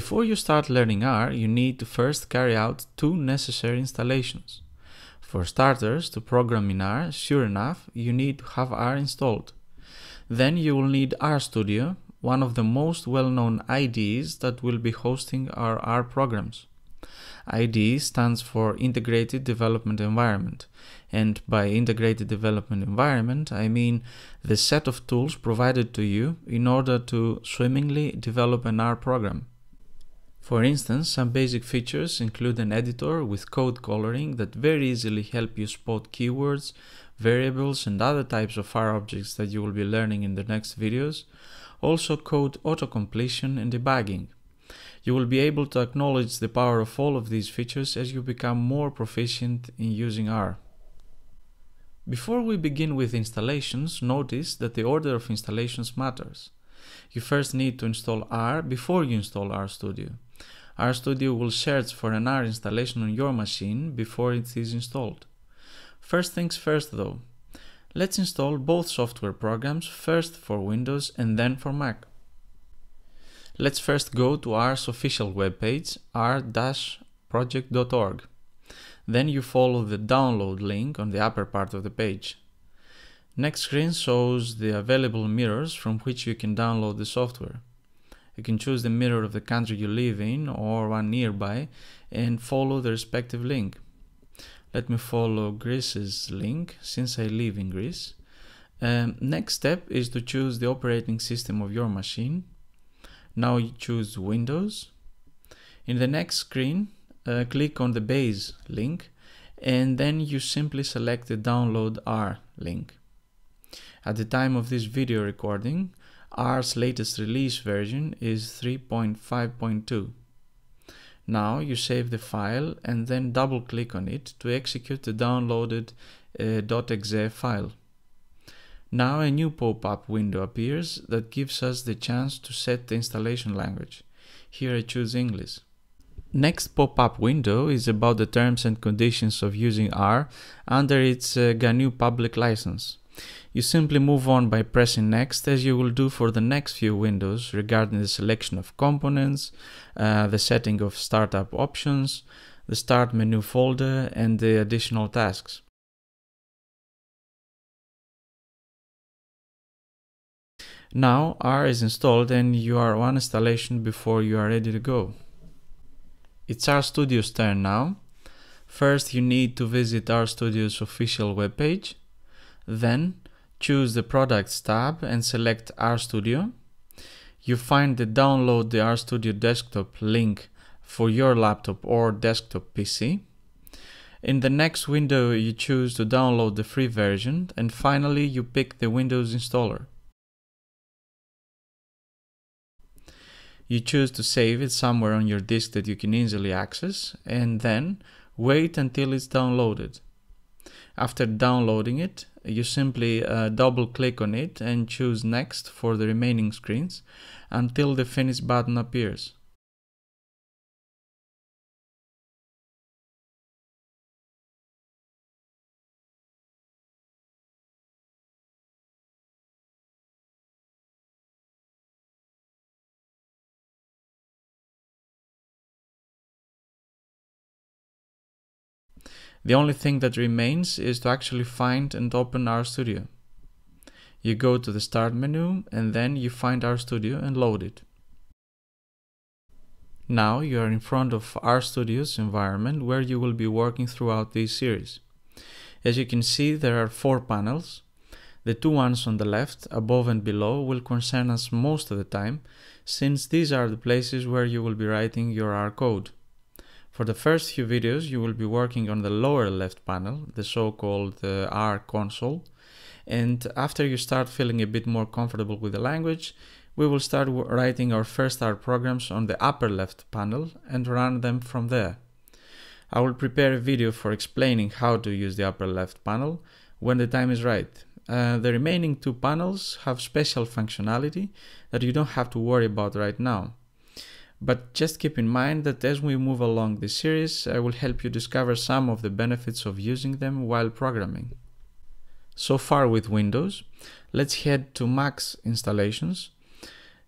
Before you start learning R, you need to first carry out two necessary installations. For starters, to program in R, sure enough, you need to have R installed. Then you will need RStudio, one of the most well-known IDEs that will be hosting our R programs. IDE stands for Integrated Development Environment, and by Integrated Development Environment I mean the set of tools provided to you in order to swimmingly develop an R program. For instance, some basic features include an editor with code coloring that very easily help you spot keywords, variables and other types of R objects that you will be learning in the next videos, also code auto-completion and debugging. You will be able to acknowledge the power of all of these features as you become more proficient in using R. Before we begin with installations, notice that the order of installations matters. You first need to install R before you install RStudio. RStudio will search for an R installation on your machine before it is installed. First things first though, let's install both software programs first for Windows and then for Mac. Let's first go to R's official webpage, r-project.org. Then you follow the download link on the upper part of the page. Next screen shows the available mirrors from which you can download the software. You can choose the mirror of the country you live in or one nearby and follow the respective link. Let me follow Greece's link since I live in Greece. Um, next step is to choose the operating system of your machine. Now you choose Windows. In the next screen, uh, click on the base link and then you simply select the download R link. At the time of this video recording, R's latest release version is 3.5.2. Now you save the file and then double click on it to execute the downloaded uh, .exe file. Now a new pop-up window appears that gives us the chance to set the installation language. Here I choose English. Next pop-up window is about the terms and conditions of using R under its uh, GNU public license. You simply move on by pressing next as you will do for the next few windows regarding the selection of components, uh, the setting of startup options, the start menu folder and the additional tasks. Now R is installed and you are one installation before you are ready to go. It's RStudio's turn now. First you need to visit RStudio's official webpage. Then choose the Products tab and select RStudio. You find the Download the RStudio desktop link for your laptop or desktop PC. In the next window you choose to download the free version and finally you pick the Windows installer. You choose to save it somewhere on your disk that you can easily access and then wait until it's downloaded. After downloading it, you simply uh, double click on it and choose next for the remaining screens until the finish button appears. The only thing that remains is to actually find and open RStudio. You go to the start menu and then you find RStudio and load it. Now you are in front of RStudio's environment where you will be working throughout this series. As you can see there are four panels. The two ones on the left, above and below, will concern us most of the time since these are the places where you will be writing your R code. For the first few videos, you will be working on the lower left panel, the so-called uh, R console. And after you start feeling a bit more comfortable with the language, we will start writing our first R programs on the upper left panel and run them from there. I will prepare a video for explaining how to use the upper left panel when the time is right. Uh, the remaining two panels have special functionality that you don't have to worry about right now. But just keep in mind that as we move along this series, I will help you discover some of the benefits of using them while programming. So far with Windows, let's head to Mac's installations.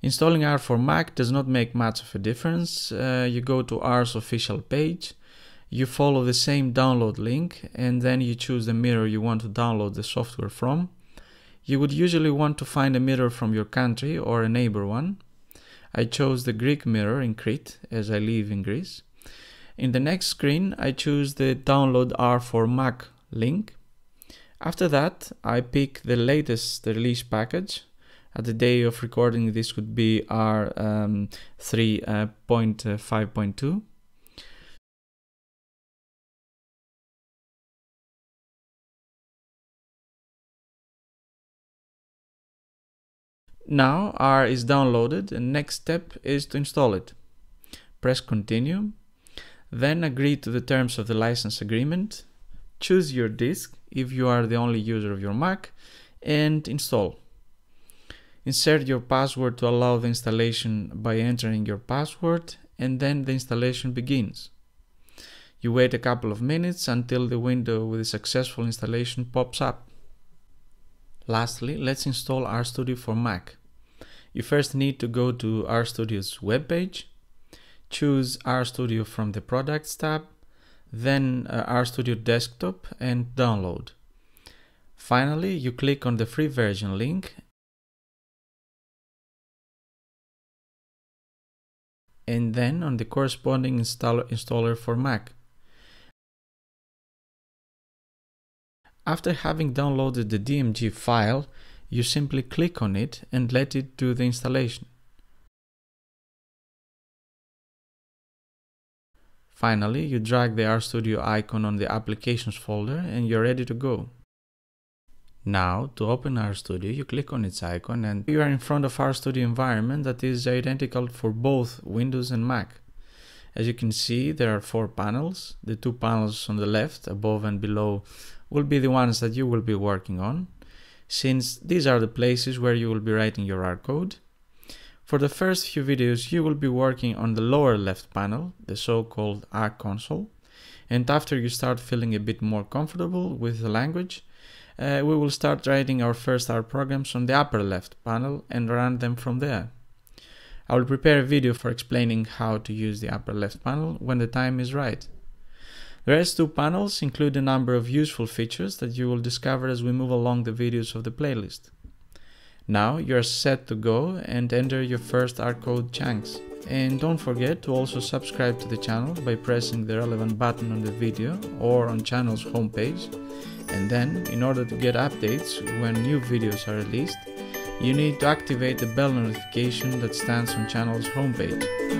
Installing R for Mac does not make much of a difference. Uh, you go to R's official page, you follow the same download link, and then you choose the mirror you want to download the software from. You would usually want to find a mirror from your country or a neighbor one. I chose the Greek mirror in Crete as I live in Greece. In the next screen, I choose the download R for Mac link. After that, I pick the latest release package. At the day of recording, this would be R3.5.2. Um, Now R is downloaded and next step is to install it. Press continue, then agree to the terms of the license agreement, choose your disk if you are the only user of your Mac, and install. Insert your password to allow the installation by entering your password and then the installation begins. You wait a couple of minutes until the window with the successful installation pops up. Lastly, let's install RStudio for Mac you first need to go to RStudio's webpage, choose RStudio from the Products tab, then uh, RStudio Desktop and download. Finally, you click on the free version link and then on the corresponding installer, installer for Mac. After having downloaded the DMG file, you simply click on it and let it do the installation. Finally, you drag the RStudio icon on the Applications folder and you're ready to go. Now, to open RStudio, you click on its icon and you are in front of RStudio environment that is identical for both Windows and Mac. As you can see, there are four panels. The two panels on the left, above and below, will be the ones that you will be working on since these are the places where you will be writing your R code. For the first few videos, you will be working on the lower left panel, the so-called R console. And after you start feeling a bit more comfortable with the language, uh, we will start writing our first R programs on the upper left panel and run them from there. I will prepare a video for explaining how to use the upper left panel when the time is right. The rest two panels include a number of useful features that you will discover as we move along the videos of the playlist. Now you're set to go and enter your first R code chunks. And don't forget to also subscribe to the channel by pressing the relevant button on the video or on channel's homepage. And then, in order to get updates when new videos are released, you need to activate the bell notification that stands on channel's homepage.